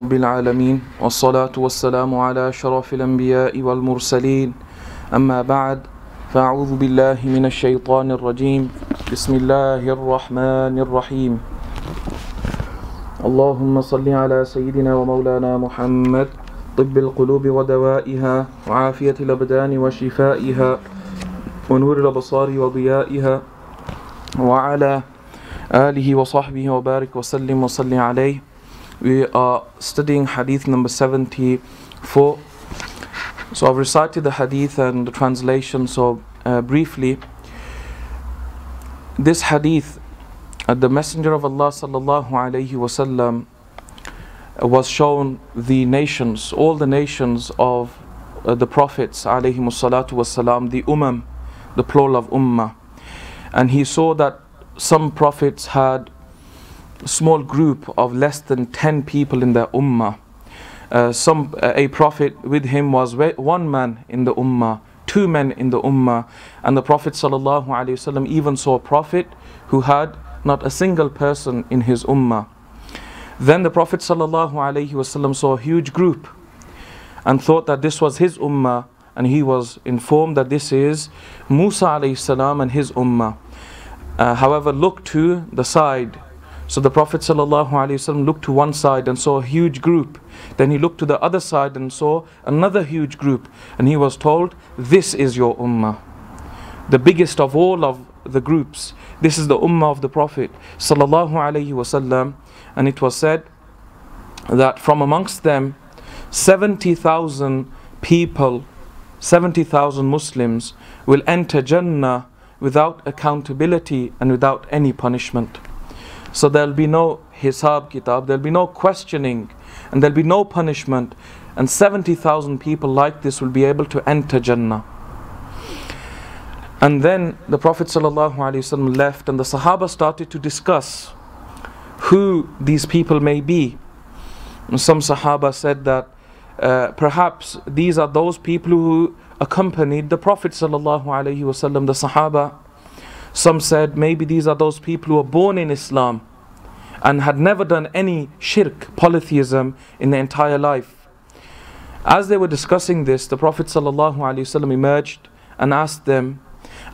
رب العالمين والصلاة والسلام على شرف الأنبياء والمرسلين. أما بعد فأعوذ بالله من الشيطان الرجيم. بسم الله الرحمن الرحيم. اللهم صل على سيدنا ومولانا محمد طب القلوب ودوائها وعافية الأبدان وشفائها ونور الأبصار وضيائها وعلى آله وصحبه وبارك وسلم وصلي عليه. We are studying hadith number 74. So I've recited the hadith and the translation. So uh, briefly, this hadith, uh, the Messenger of Allah sallallahu alaihi wasallam was shown the nations, all the nations of uh, the prophets alayhi the ummah, the plural of ummah, and he saw that some prophets had small group of less than 10 people in the ummah. Uh, some uh, a prophet with him was one man in the ummah, two men in the ummah, and the Prophet ﷺ even saw a prophet who had not a single person in his ummah. Then the Prophet ﷺ saw a huge group and thought that this was his ummah, and he was informed that this is Musa ﷺ and his ummah. Uh, however, look to the side so the Prophet ﷺ looked to one side and saw a huge group. Then he looked to the other side and saw another huge group. And he was told, This is your ummah. The biggest of all of the groups. This is the ummah of the Prophet ﷺ. And it was said that from amongst them, 70,000 people, 70,000 Muslims will enter Jannah without accountability and without any punishment. So there'll be no hisab kitab, there'll be no questioning, and there'll be no punishment. And 70,000 people like this will be able to enter Jannah. And then the Prophet ﷺ left, and the Sahaba started to discuss who these people may be. And some Sahaba said that uh, perhaps these are those people who accompanied the Prophet ﷺ, the Sahaba. Some said maybe these are those people who were born in Islam and had never done any shirk, polytheism, in their entire life. As they were discussing this, the Prophet ﷺ emerged and asked them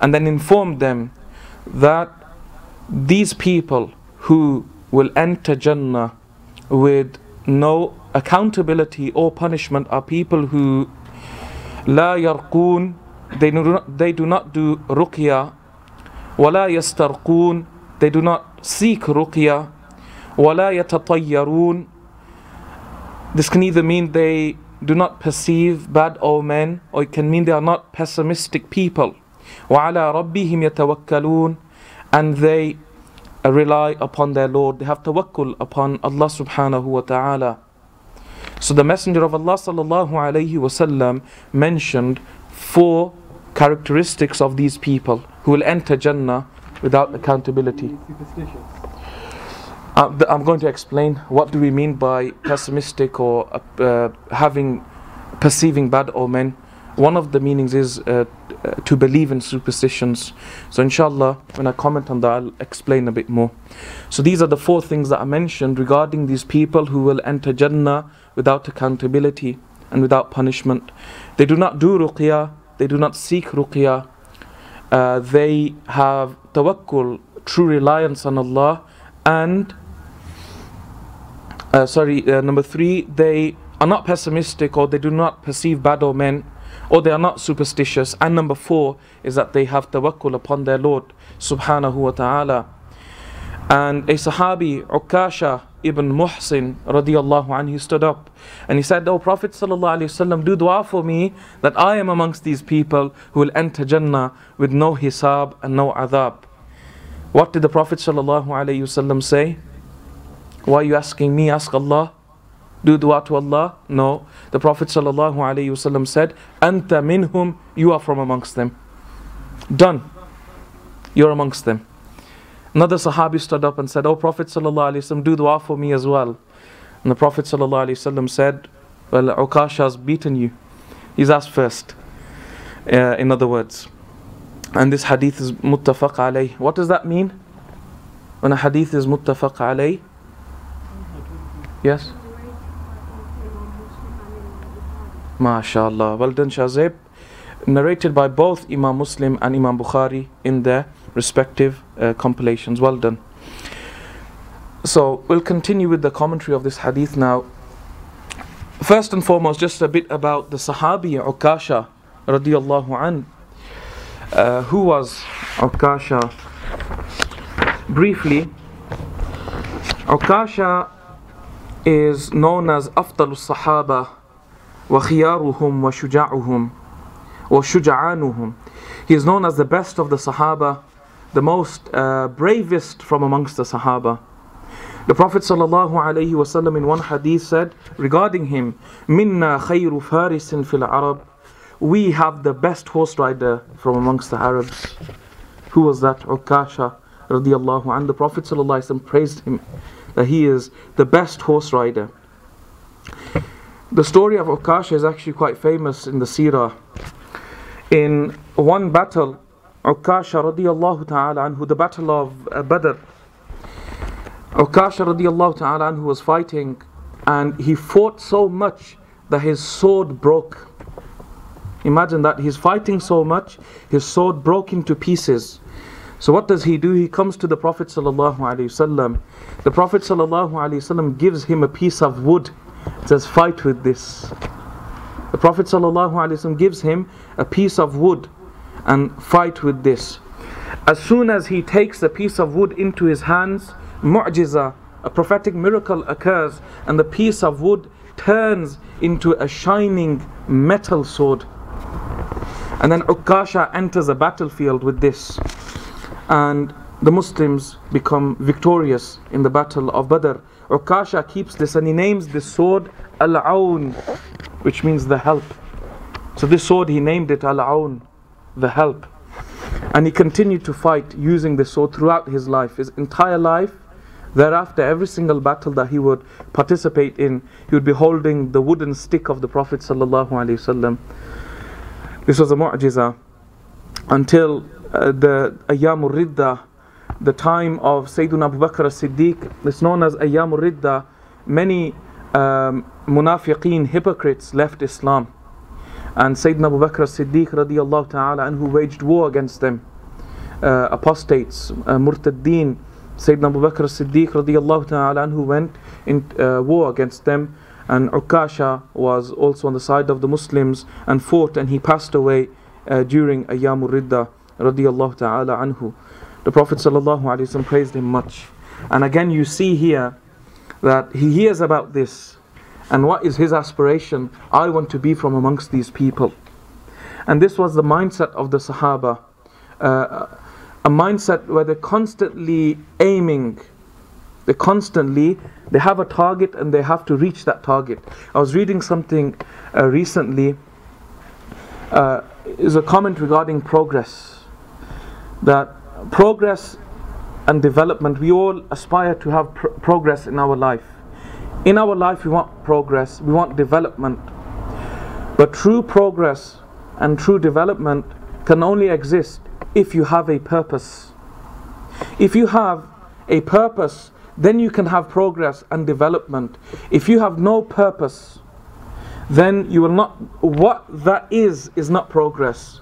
and then informed them that these people who will enter Jannah with no accountability or punishment are people who la yarqoon they do not, they do not do ruqya ولا يسترقون they do not seek ruqya ولا يتطيرون this can either mean they do not perceive bad omen or it can mean they are not pessimistic people وعلى ربهم يتوكلون and they rely upon their Lord they have tawakkul upon Allah subhanahu wa ta'ala so the messenger of Allah sallallahu alayhi wasallam mentioned four characteristics of these people who will enter Jannah without accountability. Uh, I'm going to explain what do we mean by pessimistic or uh, uh, having perceiving bad omen. One of the meanings is uh, to believe in superstitions. So inshallah, when I comment on that, I'll explain a bit more. So these are the four things that I mentioned regarding these people who will enter Jannah without accountability and without punishment. They do not do ruqya, they do not seek ruqya. Uh, they have tawakkul, true reliance on Allah, and uh, sorry, uh, number three, they are not pessimistic or they do not perceive bad omen or they are not superstitious. And number four is that they have tawakkul upon their Lord subhanahu wa ta'ala. And a Sahabi, Ukasha ibn Muhsin radiallahu anhu, he stood up and he said, Oh Prophet sallallahu alayhi wasallam, do dua for me that I am amongst these people who will enter Jannah with no hisab and no adhab. What did the Prophet sallallahu alayhi wasallam say? Why are you asking me? Ask Allah. Do dua to Allah? No. The Prophet ﷺ said, Anta minhum, you are from amongst them. Done. You're amongst them. Another Sahabi stood up and said, Oh Prophet ﷺ, do dua for me as well. And the Prophet ﷺ said, Well, Ukasha has beaten you. He's asked first. Uh, in other words. And this hadith is muttafaq alayh. What does that mean? When a hadith is muttafaq alayh? Yes? MashaAllah. Well done, Shazib. Narrated by both Imam Muslim and Imam Bukhari in their respective uh, compilations. Well done. So we'll continue with the commentary of this hadith now. First and foremost, just a bit about the Sahabi Ukasha radiallahu an. Uh, who was Ukasha? Briefly, Ukasha is known as Afdalus Sahaba wa khiyaruhum wa shuja'uhum wa shuja'anuhum. He is known as the best of the Sahaba the most uh, bravest from amongst the Sahaba. The Prophet ﷺ in one hadith said regarding him, Minna khayru farisin fil Arab. We have the best horse rider from amongst the Arabs. Who was that? Ukasha radiallahu anh. The Prophet ﷺ praised him that he is the best horse rider. The story of Ukasha is actually quite famous in the Sirah. In one battle, Ukasha radiallahu ta'ala anhu, the battle of uh, Badr, Ukasha radiallahu ta'ala anhu was fighting and he fought so much that his sword broke. Imagine that he's fighting so much, his sword broke into pieces. So what does he do? He comes to the Prophet sallallahu alaihi wasallam. The Prophet sallallahu alaihi wasallam gives him a piece of wood. Says, "Fight with this." The Prophet sallallahu alaihi wasallam gives him a piece of wood and fight with this. As soon as he takes the piece of wood into his hands, mu'jiza, a prophetic miracle occurs, and the piece of wood turns into a shining metal sword. And then Ukasha enters the battlefield with this. And the Muslims become victorious in the battle of Badr. Ukasha keeps this and he names this sword Al-Aun, which means the help. So this sword he named it Al-Aun, the help. And he continued to fight using this sword throughout his life. His entire life, Thereafter, every single battle that he would participate in, he would be holding the wooden stick of the Prophet ﷺ. This was a mu'jiza until uh, the Ayyamur Ridda, the time of Sayyidina Abu Bakr as-Siddiq, it's known as Ayyamur Ridda, many um, munafiqeen, hypocrites left Islam. And Sayyidina Abu Bakr as-Siddiq radiallahu ta'ala and who waged war against them. Uh, apostates, uh, murtaddeen, Sayyidina Abu Bakr as-Siddiq radiallahu ta'ala who went in uh, war against them and Ukasha was also on the side of the Muslims and fought and he passed away uh, during Ayyamur Ridda ta'ala anhu. The Prophet sallallahu alaihi wasallam praised him much. And again you see here that he hears about this and what is his aspiration? I want to be from amongst these people. And this was the mindset of the Sahaba. Uh, a mindset where they're constantly aiming they constantly they have a target and they have to reach that target i was reading something uh, recently uh, is a comment regarding progress that progress and development we all aspire to have pr- progress in our life in our life we want progress we want development but true progress and true development can only exist if you have a purpose. If you have a purpose, then you can have progress and development. If you have no purpose, then you will not, what that is, is not progress.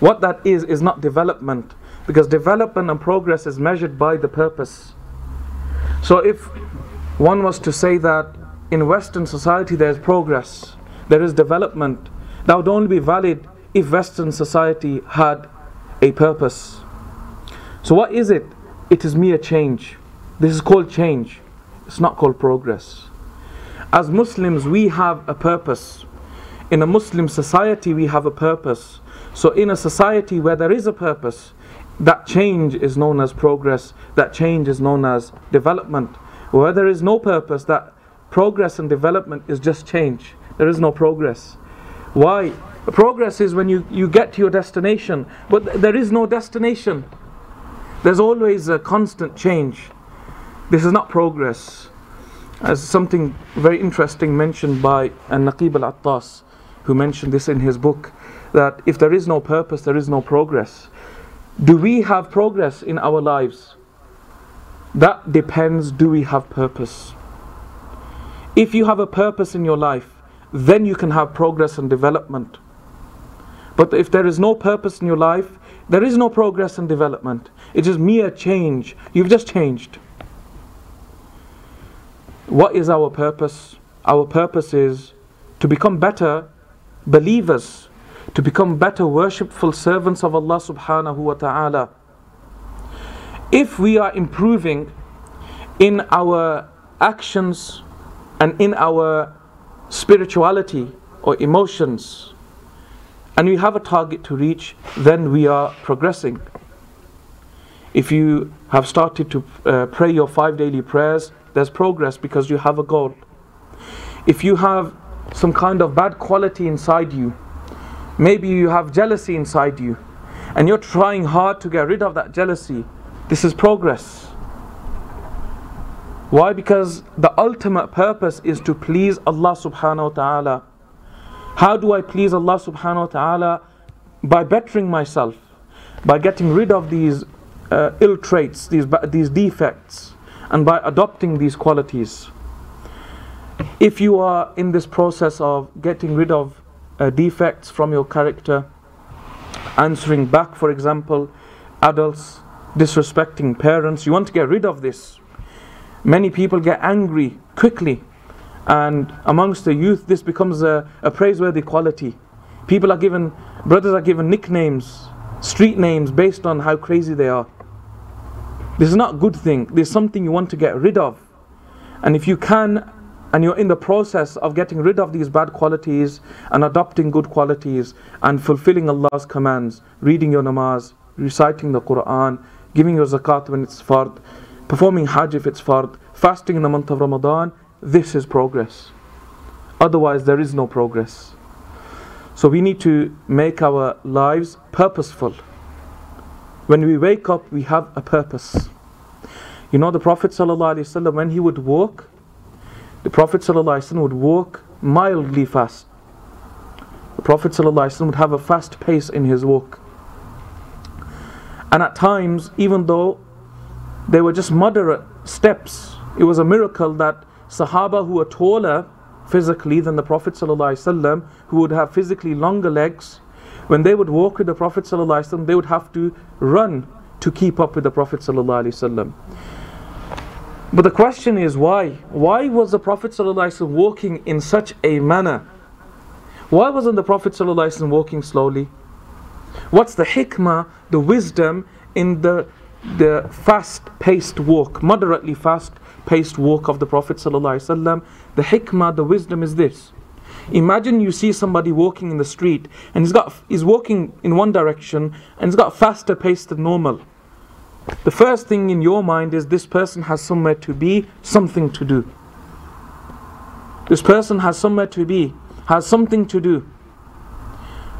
What that is, is not development. Because development and progress is measured by the purpose. So if one was to say that in Western society there is progress, there is development, that would only be valid if Western society had a purpose. So, what is it? It is mere change. This is called change, it's not called progress. As Muslims, we have a purpose. In a Muslim society, we have a purpose. So, in a society where there is a purpose, that change is known as progress, that change is known as development. Where there is no purpose, that progress and development is just change. There is no progress. Why? Progress is when you, you get to your destination, but th- there is no destination. There's always a constant change. This is not progress. As something very interesting mentioned by An-Naqib al-Attas, who mentioned this in his book, that if there is no purpose, there is no progress. Do we have progress in our lives? That depends, do we have purpose? If you have a purpose in your life, then you can have progress and development. But if there is no purpose in your life, there is no progress and development. It is mere change. You've just changed. What is our purpose? Our purpose is to become better believers, to become better worshipful servants of Allah subhanahu wa ta'ala. If we are improving in our actions and in our spirituality or emotions, and we have a target to reach, then we are progressing. If you have started to uh, pray your five daily prayers, there's progress because you have a goal. If you have some kind of bad quality inside you, maybe you have jealousy inside you, and you're trying hard to get rid of that jealousy, this is progress. Why? Because the ultimate purpose is to please Allah subhanahu wa ta'ala. How do I please Allah subhanahu wa ta'ala? By bettering myself, by getting rid of these uh, ill traits, these, these defects, and by adopting these qualities. If you are in this process of getting rid of uh, defects from your character, answering back, for example, adults, disrespecting parents, you want to get rid of this. Many people get angry quickly, and amongst the youth, this becomes a, a praiseworthy quality. People are given, brothers are given nicknames, street names based on how crazy they are. This is not a good thing. This is something you want to get rid of. And if you can, and you're in the process of getting rid of these bad qualities and adopting good qualities and fulfilling Allah's commands, reading your namaz, reciting the Quran, giving your zakat when it's fard, performing Hajj if it's fard, fasting in the month of Ramadan, this is progress. Otherwise, there is no progress. So we need to make our lives purposeful. When we wake up, we have a purpose. You know, the Prophet ﷺ, when he would walk, the Prophet ﷺ would walk mildly fast. The Prophet ﷺ would have a fast pace in his walk. And at times, even though they were just moderate steps. It was a miracle that Sahaba who were taller physically than the Prophet ﷺ, who would have physically longer legs, when they would walk with the Prophet ﷺ, they would have to run to keep up with the Prophet ﷺ. But the question is why? Why was the Prophet ﷺ walking in such a manner? Why wasn't the Prophet ﷺ walking slowly? What's the hikmah, the wisdom in the the fast paced walk, moderately fast paced walk of the Prophet. ﷺ, the hikmah, the wisdom is this. Imagine you see somebody walking in the street and he's got he's walking in one direction and he's got faster pace than normal. The first thing in your mind is this person has somewhere to be, something to do. This person has somewhere to be, has something to do.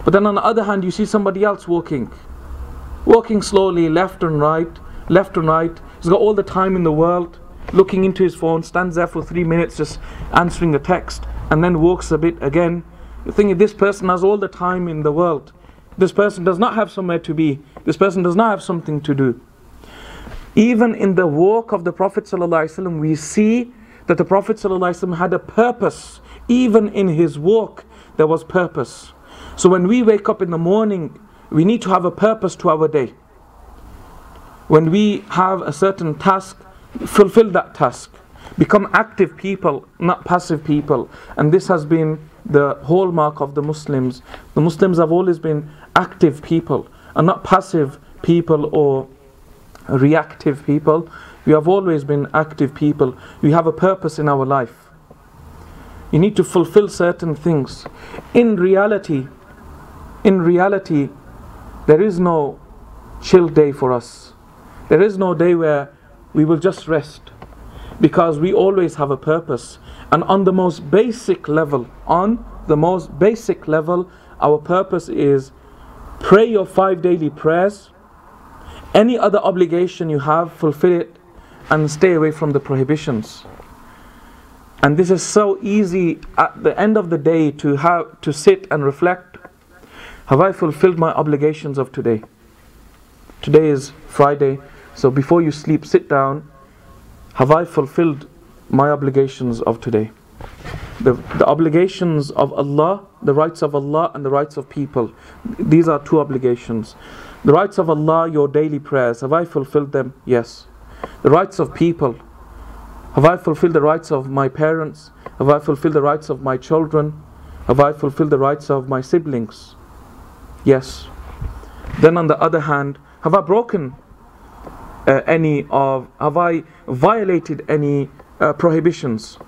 But then on the other hand, you see somebody else walking walking slowly left and right, left and right. He's got all the time in the world, looking into his phone, stands there for three minutes just answering a text, and then walks a bit again. You think this person has all the time in the world. This person does not have somewhere to be. This person does not have something to do. Even in the walk of the Prophet ﷺ, we see that the Prophet ﷺ had a purpose. Even in his walk, there was purpose. So when we wake up in the morning, we need to have a purpose to our day. When we have a certain task, fulfill that task. Become active people, not passive people. And this has been the hallmark of the Muslims. The Muslims have always been active people and not passive people or reactive people. We have always been active people. We have a purpose in our life. You need to fulfill certain things. In reality, in reality, there is no chill day for us. There is no day where we will just rest because we always have a purpose. And on the most basic level, on the most basic level, our purpose is pray your five daily prayers. Any other obligation you have, fulfill it and stay away from the prohibitions. And this is so easy at the end of the day to have to sit and reflect have I fulfilled my obligations of today? Today is Friday, so before you sleep, sit down. Have I fulfilled my obligations of today? the, the obligations of Allah, the rights of Allah, and the rights of people. These are two obligations. The rights of Allah, your daily prayers, have I fulfilled them? Yes. The rights of people, have I fulfilled the rights of my parents? Have I fulfilled the rights of my children? Have I fulfilled the rights of my siblings? Yes. Then on the other hand, have I broken uh, any of, have I violated any uh, prohibitions?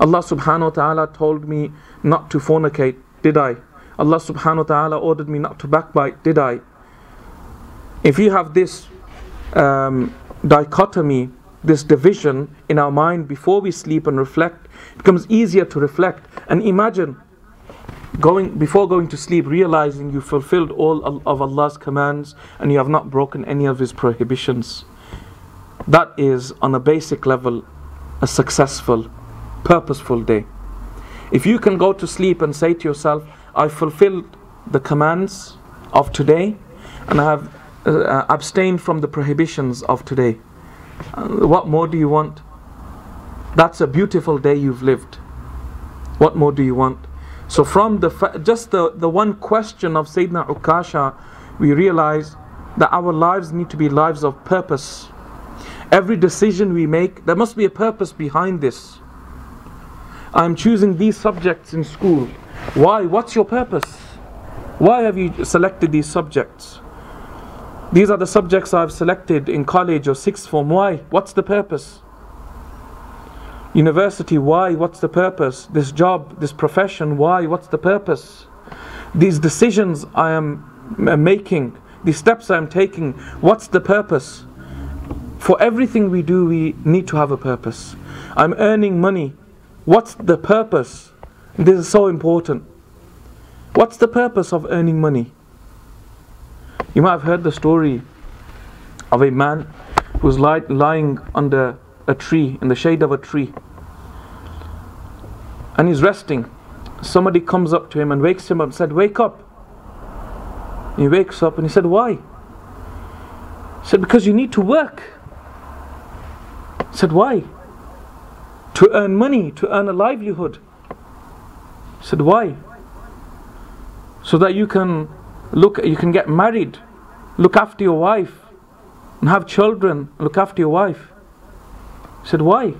Allah subhanahu wa ta'ala told me not to fornicate, did I? Allah subhanahu wa ta'ala ordered me not to backbite, did I? If you have this um, dichotomy, this division in our mind before we sleep and reflect, it becomes easier to reflect. And imagine going before going to sleep, realizing you fulfilled all of Allah's commands and you have not broken any of His prohibitions. That is, on a basic level, a successful, purposeful day. If you can go to sleep and say to yourself, I fulfilled the commands of today and I have uh, abstained from the prohibitions of today. Uh, what more do you want? That's a beautiful day you've lived. What more do you want? So from the just the, the one question of Sayyidina Ukasha, we realize that our lives need to be lives of purpose. Every decision we make, there must be a purpose behind this. I'm choosing these subjects in school. Why? What's your purpose? Why have you selected these subjects? These are the subjects I've selected in college or sixth form. Why? What's the purpose? University, why? What's the purpose? This job, this profession, why? What's the purpose? These decisions I am making, these steps I'm taking, what's the purpose? For everything we do, we need to have a purpose. I'm earning money. What's the purpose? This is so important. What's the purpose of earning money? You might have heard the story of a man who was lying under a tree, in the shade of a tree, and he's resting. Somebody comes up to him and wakes him up and said, Wake up. he wakes up and he said, Why? He said, Because you need to work. He said, Why? To earn money, to earn a livelihood. He said, Why? So that you can look you can get married, look after your wife, and have children, look after your wife. He said, Why?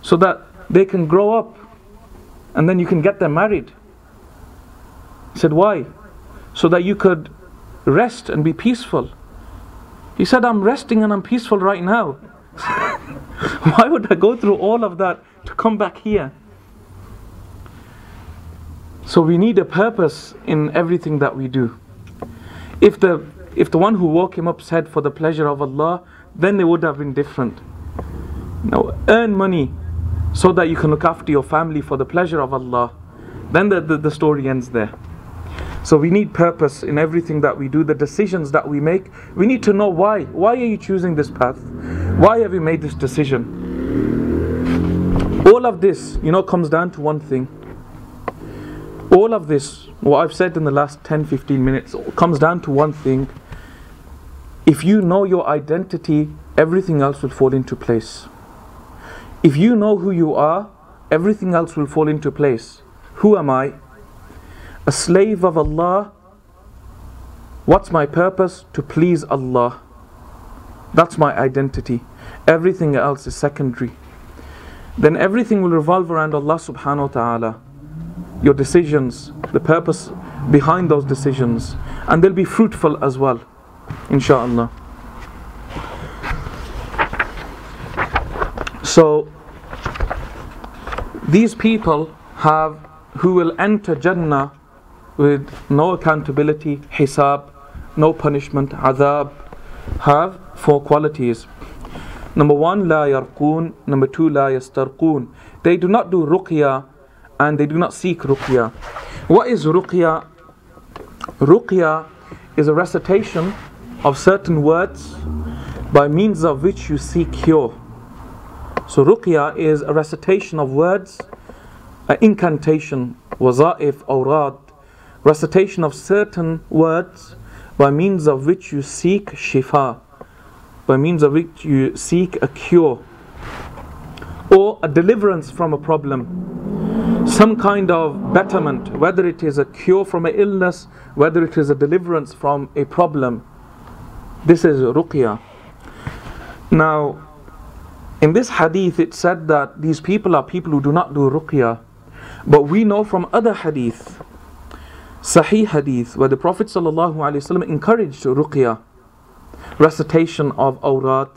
So that they can grow up and then you can get them married. He said, Why? So that you could rest and be peaceful. He said, I'm resting and I'm peaceful right now. Why would I go through all of that to come back here? So we need a purpose in everything that we do. If the if the one who woke him up said for the pleasure of Allah, then it would have been different. Now earn money so that you can look after your family for the pleasure of Allah. Then the, the, the story ends there. So we need purpose in everything that we do, the decisions that we make. We need to know why. Why are you choosing this path? Why have you made this decision? All of this, you know, comes down to one thing all of this, what I've said in the last 10 15 minutes, comes down to one thing. If you know your identity, everything else will fall into place. If you know who you are, everything else will fall into place. Who am I? A slave of Allah. What's my purpose? To please Allah. That's my identity. Everything else is secondary. Then everything will revolve around Allah subhanahu wa ta'ala your decisions, the purpose behind those decisions, and they'll be fruitful as well, inshallah. So, these people have who will enter Jannah with no accountability, hisab, no punishment, adhab, have four qualities. Number one, la yarqoon. Number two, la yastarqoon. They do not do ruqya and they do not seek ruqya. What is ruqya? Ruqya is a recitation of certain words by means of which you seek cure. So ruqya is a recitation of words, an incantation, waza'if, awrad, recitation of certain words by means of which you seek shifa, by means of which you seek a cure or a deliverance from a problem, some kind of betterment, whether it is a cure from an illness, whether it is a deliverance from a problem. This is ruqya. Now, in this hadith, it said that these people are people who do not do ruqya. But we know from other hadith, Sahih hadith, where the Prophet ﷺ encouraged ruqya, recitation of awrad.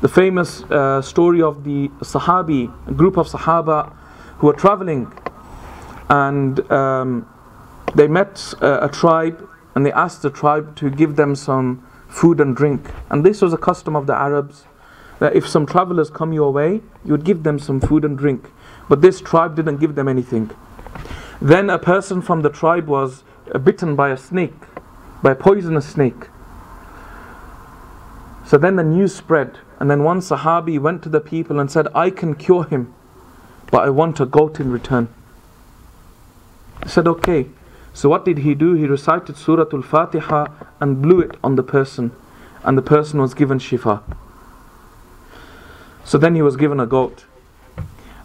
The famous uh, story of the Sahabi, a group of Sahaba who were traveling and um, they met uh, a tribe and they asked the tribe to give them some food and drink. And this was a custom of the Arabs that if some travelers come your way, you would give them some food and drink. But this tribe didn't give them anything. Then a person from the tribe was bitten by a snake, by a poisonous snake. So then the news spread, and then one Sahabi went to the people and said, I can cure him, but I want a goat in return. He said, Okay. So what did he do? He recited Surah Al Fatiha and blew it on the person, and the person was given shifa. So then he was given a goat.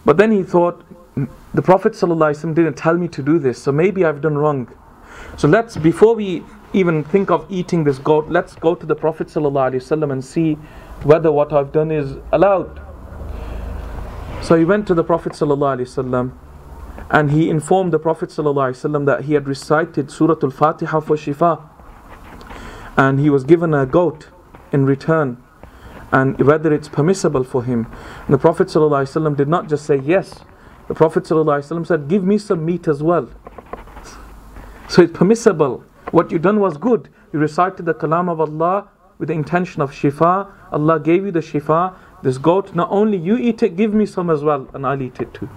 But then he thought, the Prophet ﷺ didn't tell me to do this, so maybe I've done wrong. So let's, before we even think of eating this goat, let's go to the Prophet ﷺ and see whether what I've done is allowed. So he went to the Prophet ﷺ and he informed the Prophet ﷺ that he had recited Surah Al Fatiha for Shifa and he was given a goat in return and whether it's permissible for him. And the Prophet ﷺ did not just say yes, the Prophet ﷺ said, Give me some meat as well. So it's permissible. What you done was good. You recited the kalam of Allah with the intention of shifa. Allah gave you the shifa. This goat, not only you eat it, give me some as well, and I'll eat it too.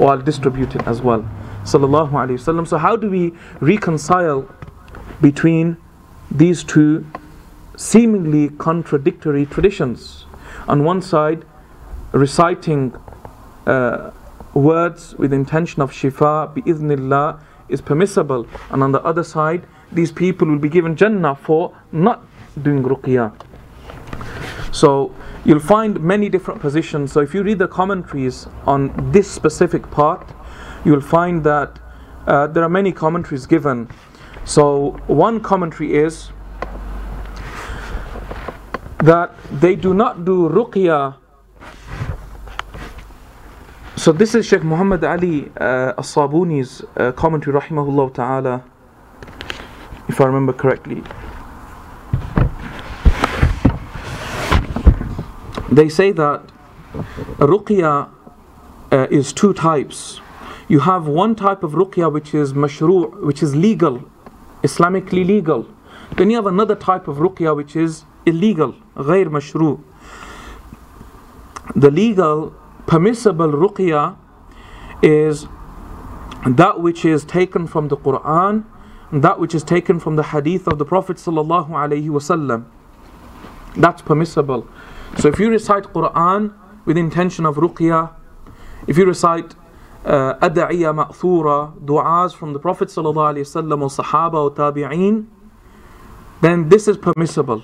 Or I'll distribute it as well. Sallallahu Alaihi Wasallam. So, how do we reconcile between these two seemingly contradictory traditions? On one side, reciting uh, words with intention of shifa bi'idhnillah is permissible. And on the other side these people will be given jannah for not doing ruqya. So you'll find many different positions. So if you read the commentaries on this specific part you'll find that uh, there are many commentaries given. So one commentary is that they do not do ruqya so this is Sheikh Muhammad Ali uh, As-Sabuni's uh, commentary rahimahullah ta'ala if I remember correctly. They say that ruqya uh, is two types. You have one type of ruqya which is mashru' which is legal, Islamically legal. Then you have another type of ruqya which is illegal, غير مشروع. The legal permissible ruqya is that which is taken from the Quran, that which is taken from the hadith of the Prophet sallallahu alaihi wasallam. That's permissible. So if you recite Quran with intention of ruqya, if you recite uh, ad'iyya ma'thura, du'as from the Prophet sallallahu alaihi wasallam or Sahaba or Tabi'een, then this is permissible.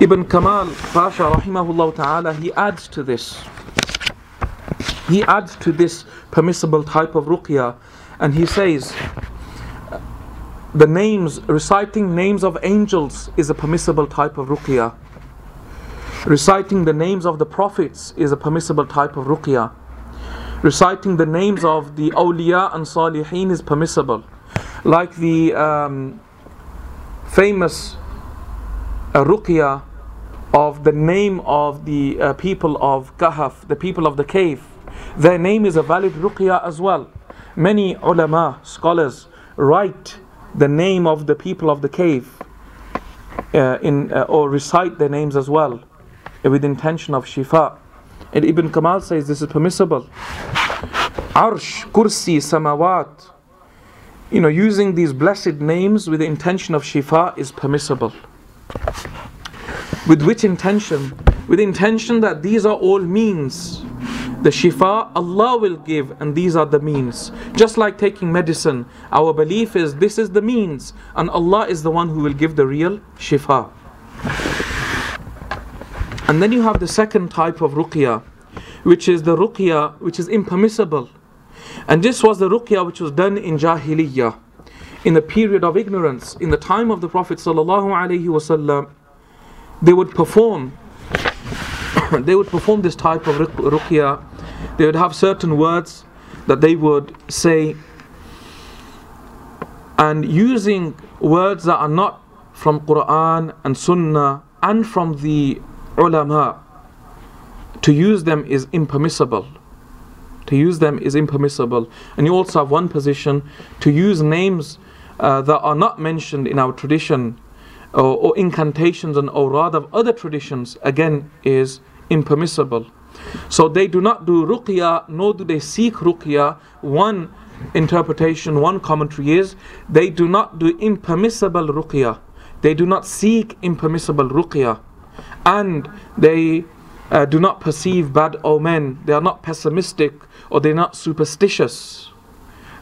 Ibn Kamal Pasha rahimahullah ta'ala he adds to this. He adds to this permissible type of ruqya and he says the names reciting names of angels is a permissible type of ruqya. Reciting the names of the prophets is a permissible type of ruqya. Reciting the names of the awliya and salihin is permissible. Like the um, famous a ruqya of the name of the uh, people of Kahf, the people of the cave. Their name is a valid ruqya as well. Many ulama, scholars, write the name of the people of the cave uh, in, uh, or recite their names as well with intention of shifa. And Ibn Kamal says this is permissible. Arsh, Kursi, Samawat, you know, using these blessed names with the intention of shifa is permissible. With which intention? With intention that these are all means. The shifa Allah will give, and these are the means. Just like taking medicine, our belief is this is the means, and Allah is the one who will give the real shifa. And then you have the second type of ruqya, which is the ruqya which is impermissible. And this was the ruqya which was done in Jahiliyyah, in the period of ignorance, in the time of the Prophet wasallam. They would perform, they would perform this type of ruqya. They would have certain words that they would say, and using words that are not from Quran and Sunnah and from the ulama to use them is impermissible to use them is impermissible and you also have one position to use names uh, that are not mentioned in our tradition or, or incantations and awrad of other traditions again is impermissible. So they do not do ruqya nor do they seek ruqya. One interpretation one commentary is they do not do impermissible ruqya. They do not seek impermissible ruqya. And they uh, do not perceive bad omen, they are not pessimistic or they're not superstitious,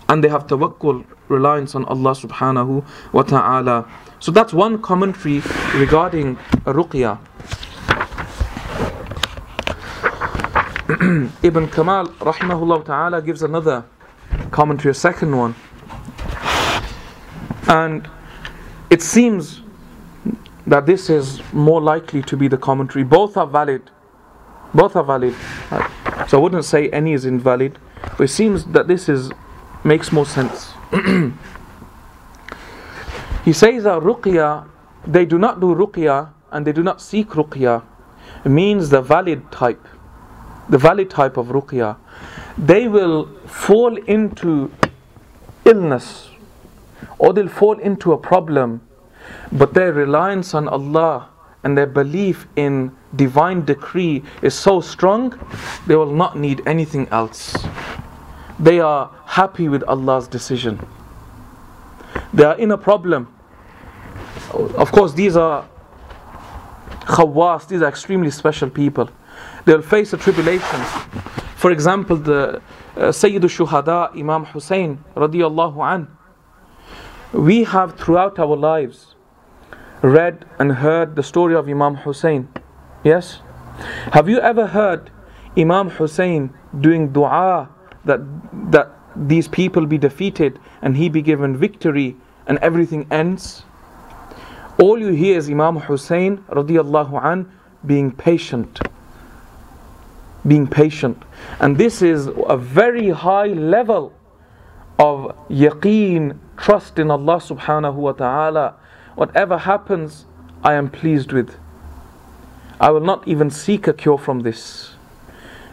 and they have tawakkul, reliance on Allah subhanahu wa ta'ala. So that's one commentary regarding ruqya. Ibn Kamal rahimahullah ta'ala gives another commentary, a second one. And it seems that this is more likely to be the commentary. Both are valid. Both are valid. So I wouldn't say any is invalid, but it seems that this is makes more sense. he says that ruqya, they do not do ruqya and they do not seek ruqya. Means the valid type, the valid type of ruqya. They will fall into illness or they'll fall into a problem but their reliance on Allah and their belief in divine decree is so strong, they will not need anything else. They are happy with Allah's decision. They are in a problem. Of course, these are khawas, these are extremely special people. They'll face a tribulation. For example, the uh, al-Shuhada, Imam Hussein, radiallahu an. We have throughout our lives read and heard the story of Imam Hussein? Yes? Have you ever heard Imam Hussein doing dua that, that these people be defeated and he be given victory and everything ends? All you hear is Imam Hussein radiallahu an being patient. Being patient. And this is a very high level of yaqeen, trust in Allah subhanahu wa ta'ala Whatever happens, I am pleased with. I will not even seek a cure from this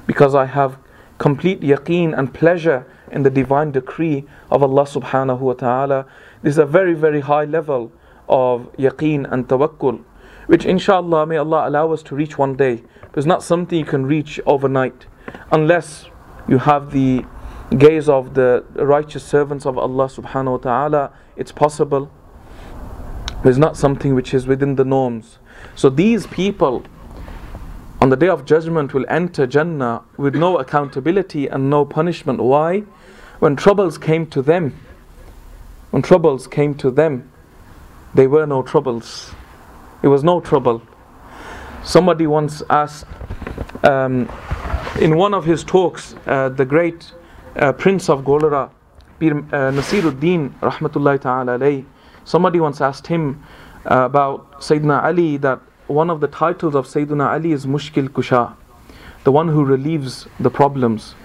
because I have complete yaqeen and pleasure in the divine decree of Allah subhanahu wa ta'ala. This is a very, very high level of yaqeen and tawakkul, which inshallah may Allah allow us to reach one day. But it's not something you can reach overnight unless you have the gaze of the righteous servants of Allah subhanahu wa ta'ala. It's possible It's not something which is within the norms. So these people on the day of judgment will enter Jannah with no accountability and no punishment. Why? When troubles came to them, when troubles came to them, they were no troubles. It was no trouble. Somebody once asked, um, in one of his talks, uh, the great uh, Prince of Golra, Pir uh, Nasiruddin, rahmatullahi ta'ala alayhi, Somebody once asked him uh, about Sayyidina Ali that one of the titles of Sayyidina Ali is Mushkil Kusha, the one who relieves the problems.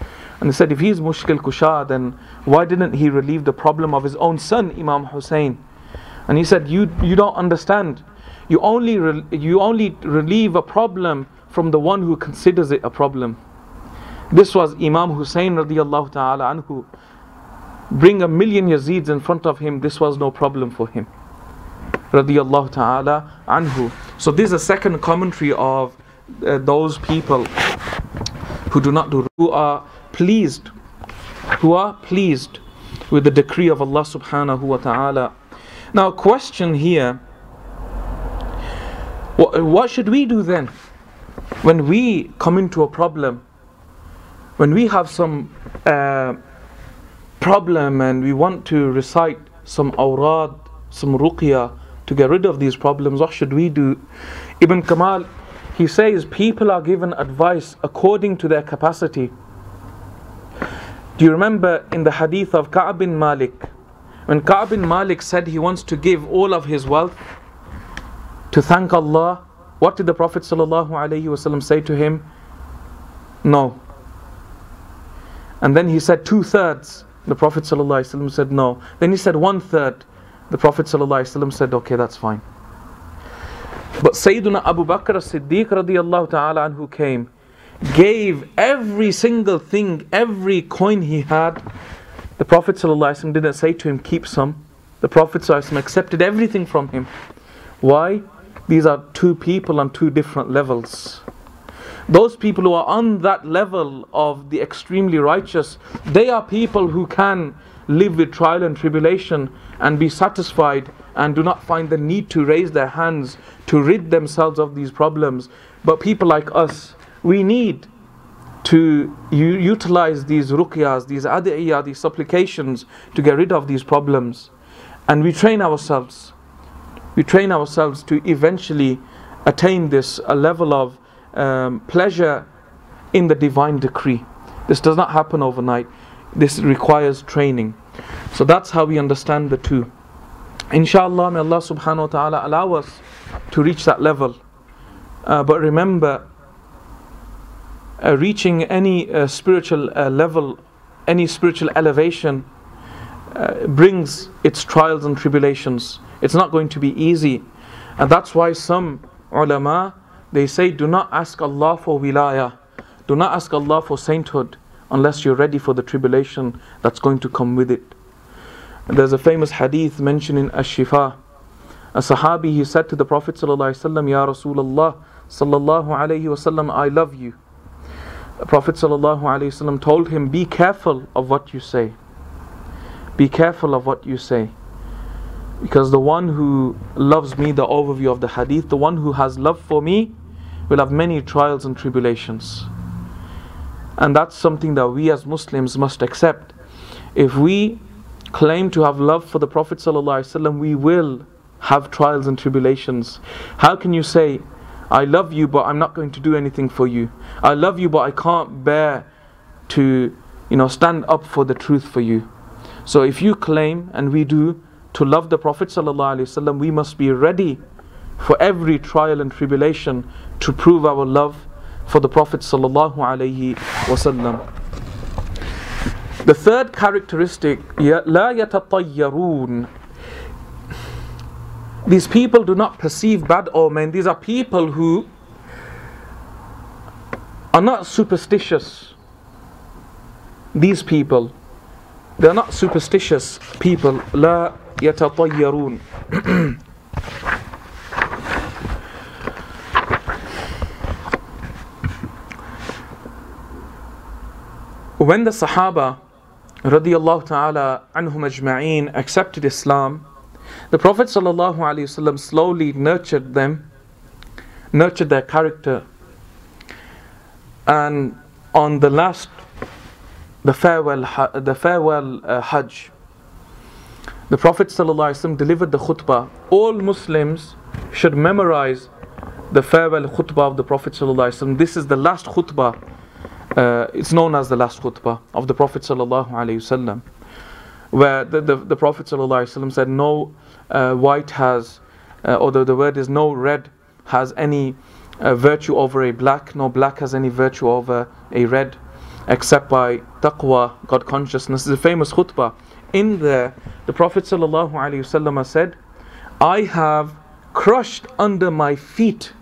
And they said, if he is Mushkil Kusha, then why didn't he relieve the problem of his own son, Imam Hussein? And he said, you, you don't understand. You only, re- you only relieve a problem from the one who considers it a problem. This was Imam Hussein radiallahu ta'ala anhu bring a million Yazids in front of him, this was no problem for him. Radiallahu ta'ala anhu. So this is a second commentary of uh, those people who do not do, who are pleased, who are pleased with the decree of Allah subhanahu wa ta'ala. Now, question here what, what should we do then when we come into a problem? When we have some uh, problem and we want to recite some awrad, some ruqya to get rid of these problems, what should we do? Ibn Kamal he says people are given advice according to their capacity. Do you remember in the hadith of Ka'b bin Malik? When Ka'b bin Malik said he wants to give all of his wealth to thank Allah, what did the Prophet ﷺ say to him? No. And then he said two thirds. The Prophet ﷺ said no. Then he said one third. The Prophet ﷺ said, okay, that's fine. But Sayyidina Abu Bakr as-Siddiq radiallahu ta'ala anhu came, gave every single thing, every coin he had. The Prophet ﷺ didn't say to him, keep some. The Prophet ﷺ accepted everything from him. Why? These are two people on two different levels. Those people who are on that level of the extremely righteous, they are people who can live with trial and tribulation and be satisfied and do not find the need to raise their hands to rid themselves of these problems. But people like us, we need to utilize these ruqyas, these adiyah, these supplications to get rid of these problems. And we train ourselves. We train ourselves to eventually attain this a level of um, pleasure in the divine decree. This does not happen overnight. This requires training. So that's how we understand the two. Inshallah, may Allah subhanahu wa ta'ala allow us to reach that level. Uh, but remember, uh, reaching any uh, spiritual uh, level, any spiritual elevation, uh, brings its trials and tribulations. It's not going to be easy. And that's why some ulama, they say, do not ask Allah for wilayah. Do not ask Allah for sainthood unless you're ready for the tribulation that's going to come with it. There's a famous hadith mentioning in Ash-Shifa. A Sahabi, he said to the Prophet ﷺ, Ya Rasulullah sallallahu alayhi wasallam, I love you. The Prophet ﷺ told him, Be careful of what you say. Be careful of what you say. Because the one who loves me, the overview of the hadith, the one who has love for me will have many trials and tribulations. And that's something that we as Muslims must accept. If we claim to have love for the Prophet ﷺ, we will have trials and tribulations. How can you say, I love you, but I'm not going to do anything for you? I love you, but I can't bear to, you know, stand up for the truth for you. So if you claim, and we do, to love the Prophet ﷺ, we must be ready for every trial and tribulation to prove our love for the Prophet ﷺ. The third characteristic, لا يتطيرون. These people do not perceive bad omen. These are people who are not superstitious. These people, they are not superstitious people. لا يتطيرون. when the Sahaba radiallahu ta'ala accepted Islam, the Prophet sallallahu slowly nurtured them, nurtured their character. And on the last, the farewell, the farewell uh, Hajj, the Prophet ﷺ delivered the khutbah. All Muslims should memorize the farewell khutbah of the Prophet ﷺ. This is the last khutbah uh, it's known as the last khutbah of the Prophet sallallahu alaihi wasallam, where the, the, the Prophet sallallahu alaihi wasallam said, "No uh, white has, uh, although the word is no red has any uh, virtue over a black, no black has any virtue over a red, except by taqwa, God consciousness." The a famous khutbah. In there, the Prophet sallallahu alaihi wasallam said, "I have crushed under my feet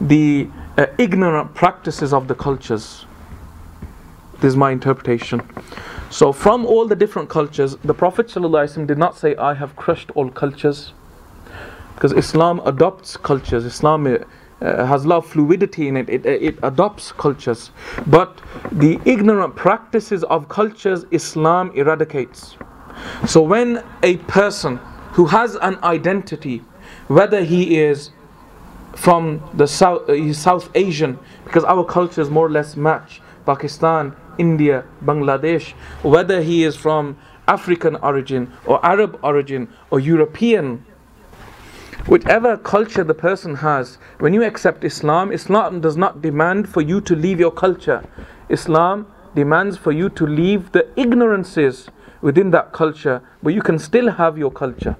the uh, ignorant practices of the cultures. This is my interpretation. So, from all the different cultures, the Prophet did not say, I have crushed all cultures. Because Islam adopts cultures. Islam uh, has a lot of fluidity in it. it. It adopts cultures. But the ignorant practices of cultures, Islam eradicates. So, when a person who has an identity, whether he is from the South, uh, South Asian, because our cultures more or less match Pakistan, India, Bangladesh, whether he is from African origin or Arab origin or European, whichever culture the person has, when you accept Islam, Islam does not demand for you to leave your culture. Islam demands for you to leave the ignorances within that culture, but you can still have your culture.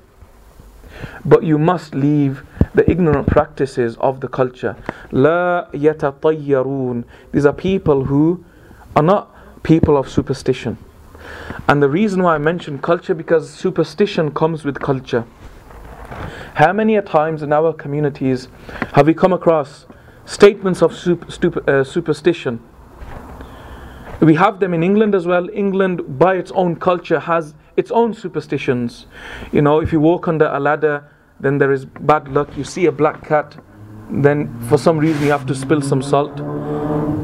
But you must leave the ignorant practices of the culture. La yatatayyarun. These are people who are not people of superstition. And the reason why I mention culture because superstition comes with culture. How many a times in our communities have we come across statements of uh, superstition? We have them in England as well. England, by its own culture, has its own superstitions. You know, if you walk under a ladder, then there is bad luck. You see a black cat, then for some reason you have to spill some salt.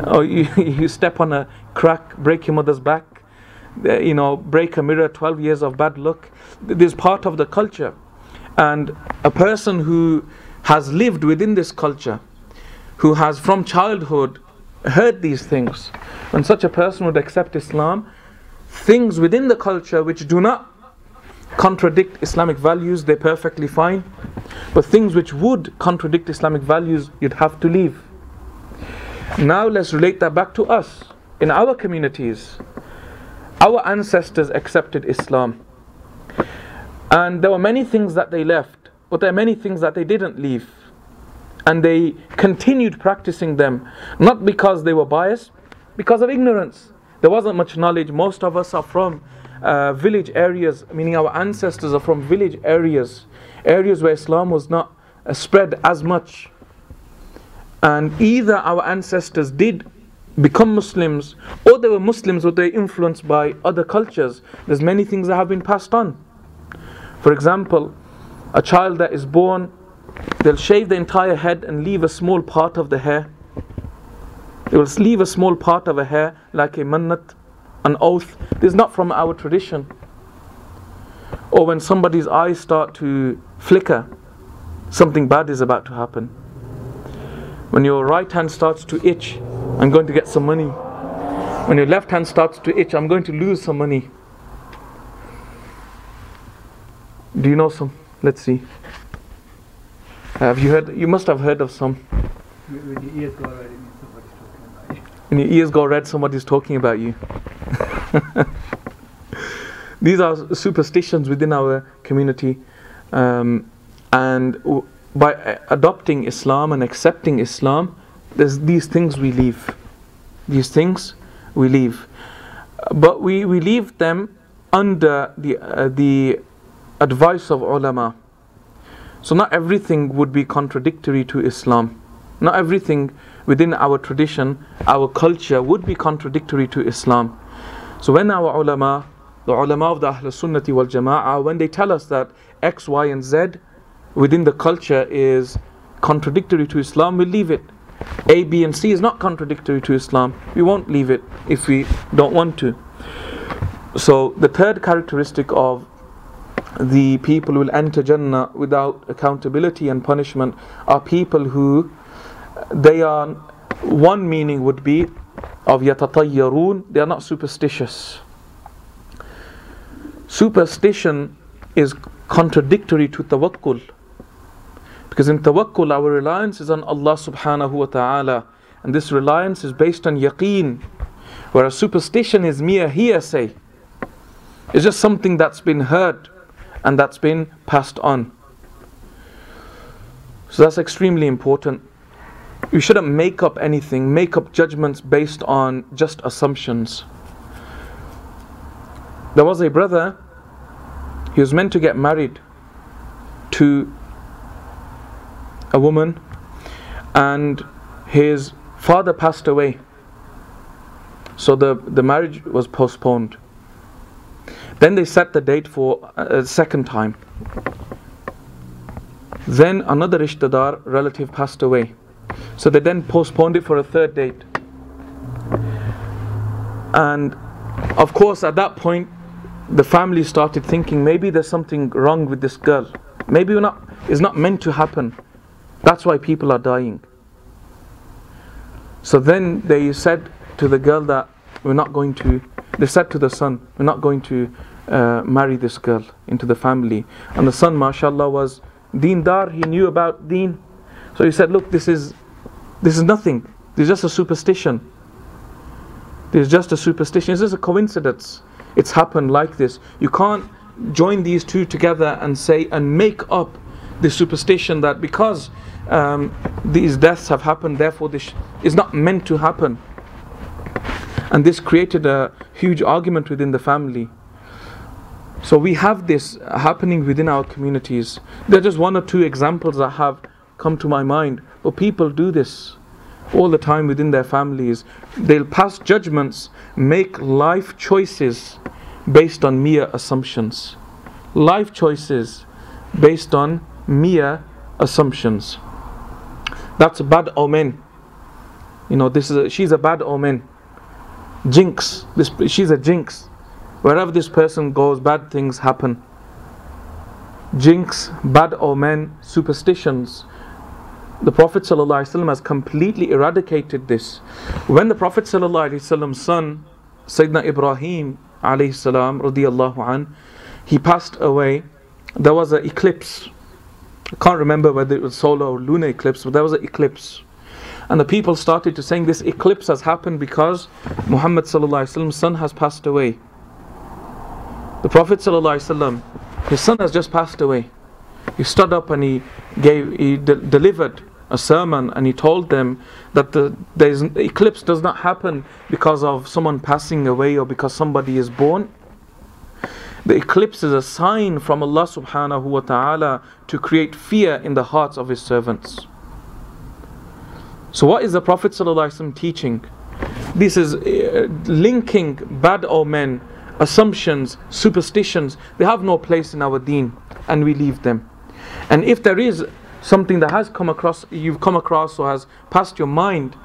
Or you, you step on a crack, break your mother's back. Uh, you know, break a mirror, 12 years of bad luck. This is part of the culture. And a person who has lived within this culture, who has from childhood heard these things, when such a person would accept Islam, things within the culture which do not contradict Islamic values, they're perfectly fine. But things which would contradict Islamic values, you'd have to leave. Now let's relate that back to us. In our communities, our ancestors accepted Islam. And there were many things that they left, but there are many things that they didn't leave. And they continued practicing them, not because they were biased, because of ignorance. There wasn't much knowledge. Most of us are from uh, village areas, meaning our ancestors are from village areas, areas where Islam was not uh, spread as much. And either our ancestors did become Muslims, or they were Muslims, but they were influenced by other cultures. There's many things that have been passed on. For example, a child that is born, they'll shave the entire head and leave a small part of the hair. They will leave a small part of a hair like a mannat, an oath. This is not from our tradition. Or when somebody's eyes start to flicker, something bad is about to happen. When your right hand starts to itch, I'm going to get some money. When your left hand starts to itch, I'm going to lose some money. Do you know some? Let's see. Have you heard? You must have heard of some. When your ears go red, it means somebody's talking When your ears go red, somebody's talking about you. These are superstitions within our community, um, and w- by adopting Islam and accepting Islam, there's these things we leave. These things we leave, but we, we leave them under the uh, the advice of ulama. So not everything would be contradictory to Islam. Not everything within our tradition, our culture would be contradictory to Islam. So when our ulama, the ulama of the Ahl Sunnati wal Jama'ah, when they tell us that X, Y, and Z within the culture is contradictory to Islam, we leave it. A, B, and C is not contradictory to Islam. We won't leave it if we don't want to. So the third characteristic of the people who will enter Jannah without accountability and punishment are people who they are one meaning would be of yatatayyarun they are not superstitious superstition is contradictory to tawakkul because in tawakkul our reliance is on Allah subhanahu wa ta'ala and this reliance is based on yaqeen whereas superstition is mere hearsay it's just something that's been heard and that's been passed on. So that's extremely important. You shouldn't make up anything, make up judgments based on just assumptions. There was a brother, he was meant to get married to a woman, and his father passed away. So the, the marriage was postponed. Then they set the date for uh, a second time. Then another rishtedar relative passed away. So they then postponed it for a third date. And of course, at that point, the family started thinking maybe there's something wrong with this girl. Maybe not, it's not meant to happen. That's why people are dying. So then they said to the girl that we're not going to they said to the son, We're not going to uh, marry this girl into the family. And the son, mashallah, was Deendar, he knew about Deen. So he said, Look, this is this is nothing. This is just a superstition. This is just a superstition. It's just a coincidence. It's happened like this. You can't join these two together and say and make up the superstition that because um, these deaths have happened, therefore this is not meant to happen. And this created a huge argument within the family. So we have this happening within our communities. There are just one or two examples that have come to my mind. But people do this all the time within their families. They'll pass judgments, make life choices based on mere assumptions. Life choices based on mere assumptions. That's a bad omen. You know, this is a, she's a bad omen. Jinx. This she's a jinx. Wherever this person goes, bad things happen. Jinx, bad omen, superstitions. The Prophet ﷺ has completely eradicated this. When the Prophet ﷺ's son, Sayyidina Ibrahim salam, radiallahu an, he passed away, there was an eclipse I can't remember whether it was solar or lunar eclipse, but there was an eclipse. And the people started to saying this eclipse has happened because Muhammad Muhammad's son has passed away. The Prophet ﷺ, his son has just passed away. He stood up and he gave, he de- delivered a sermon and he told them that the eclipse does not happen because of someone passing away or because somebody is born. The eclipse is a sign from Allah subhanahu wa ta'ala to create fear in the hearts of His servants. So, what is the Prophet teaching? This is uh, linking bad omen, assumptions, superstitions. They have no place in our deen, and we leave them. And if there is something that has come across, you've come across or has passed your mind,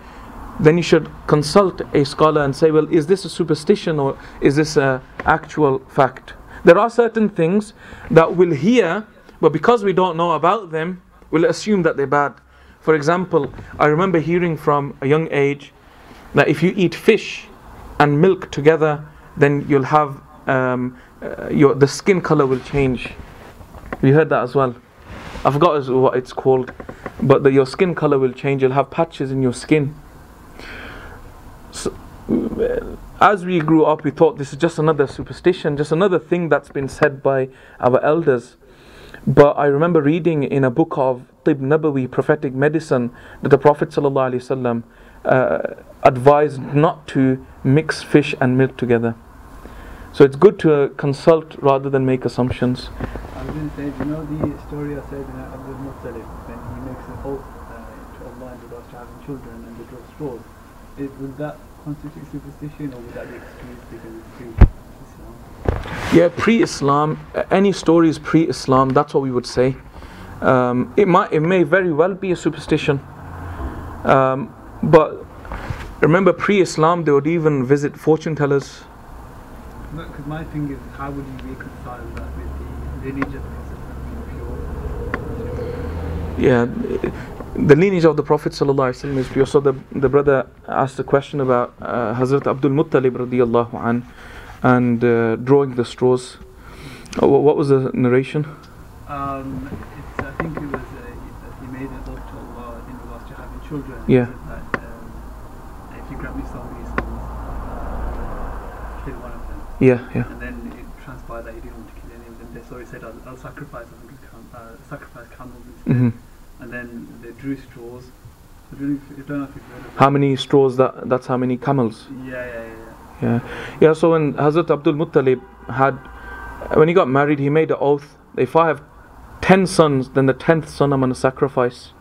then you should consult a scholar and say, well, is this a superstition or is this an actual fact? There are certain things that we'll hear, but because we don't know about them, we'll assume that they're bad. For example, I remember hearing from a young age that if you eat fish and milk together, then you'll have um, uh, your the skin color will change. You heard that as well. I forgot what it's called, but your skin color will change. You'll have patches in your skin. So, as we grew up, we thought this is just another superstition, just another thing that's been said by our elders. But I remember reading in a book of Tib Nabawi, prophetic medicine, that the Prophet ﷺ, uh, advised not to mix fish and milk together. So it's good to uh, consult rather than make assumptions. I was going to say, do you know the story of Sayyidina Abdul Muttalib when he makes an oath uh, to Allah in regards to having children and they draw straws? It, would that constitute superstition or would that be excused because it's pre-Islam? Yeah, pre-Islam. Any story is pre-Islam. That's what we would say. Um, it might, it may very well be a superstition. Um, but remember, pre-Islam, they would even visit fortune tellers. Because my thing is, how would you reconcile that the lineage Yeah the lineage of the Prophet ﷺ is pure. So the, the brother asked a question about uh, Hazrat Abdul Muttalib radiallahu an, and uh, drawing the straws. Uh, what was the narration? Um, I think it was uh, he made a oath to Allah in regards to having children. Yeah. That, um, if you grant me some of these things, uh, kill one of them. Yeah, yeah. And then it transpired that he didn't want to kill any of them. So he said, I'll, I'll sacrifice, uh, sacrifice camels instead. Mm-hmm and then they drew straws. I don't know if, I don't know if you've heard of How many straws? That that's how many camels. Yeah, yeah, yeah. Yeah, yeah. So when Hazrat Abdul Muttalib had, when he got married, he made an oath. If I have ten sons, then the tenth son I'm gonna sacrifice.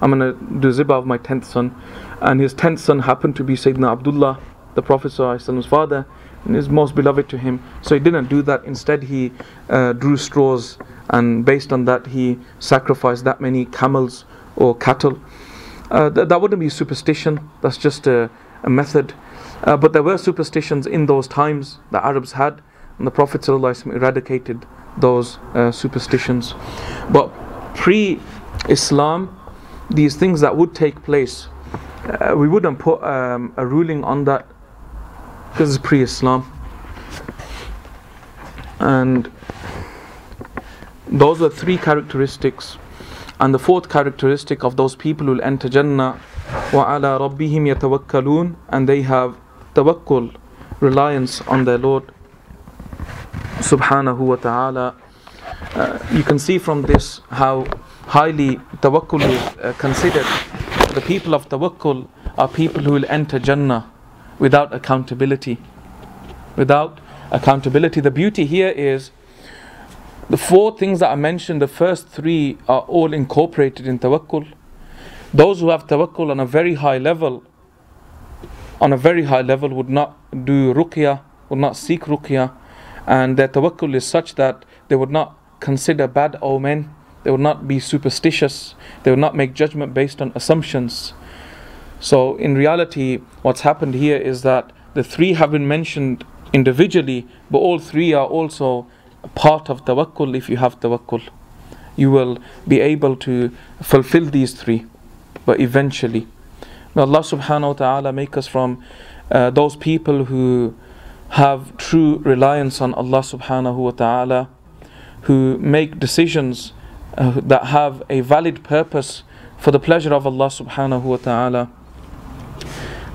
I'm gonna do zibah of my tenth son, and his tenth son happened to be Sayyidina Abdullah, the Prophet's father, and is most beloved to him. So he didn't do that. Instead, he uh, drew straws and based on that he sacrificed that many camels or cattle. Uh, th- that wouldn't be superstition, that's just a, a method. Uh, but there were superstitions in those times the Arabs had, and the Prophet eradicated those uh, superstitions. But pre Islam, these things that would take place, uh, we wouldn't put um, a ruling on that because it's pre Islam. And those are three characteristics. And the fourth characteristic of those people who will enter Jannah, وَعَلَى رَبِّهِمْ يَتَوَكَّلُونَ And they have tawakkul, reliance on their Lord subhanahu wa ta'ala. Uh, you can see from this how highly tawakkul is uh, considered. The people of tawakkul are people who will enter Jannah without accountability. Without accountability. The beauty here is the four things that I mentioned, the first three are all incorporated in tawakkul. Those who have tawakkul on a very high level, on a very high level, would not do ruqya, would not seek ruqya, and their tawakkul is such that they would not consider bad omen, they would not be superstitious, they would not make judgment based on assumptions. So, in reality, what's happened here is that the three have been mentioned individually, but all three are also part of tawakkul if you have tawakkul. You will be able to fulfill these three, but eventually. May Allah subhanahu wa ta'ala make us from uh, those people who have true reliance on Allah subhanahu wa ta'ala, who make decisions uh, that have a valid purpose for the pleasure of Allah subhanahu wa ta'ala.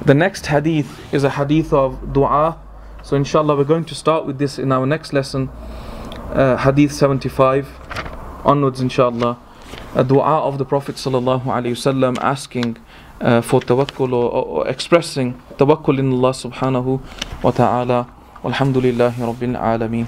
The next hadith is a hadith of dua. So inshallah we're going to start with this in our next lesson. Uh, hadith 75 onwards inshallah a dua of the prophet sallallahu wasallam asking uh, for tawakkul or, or, expressing tawakkul in Allah subhanahu wa ta'ala walhamdulillahi rabbil alameen